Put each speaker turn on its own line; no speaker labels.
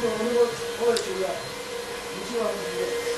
就是那个我也去不了一去到就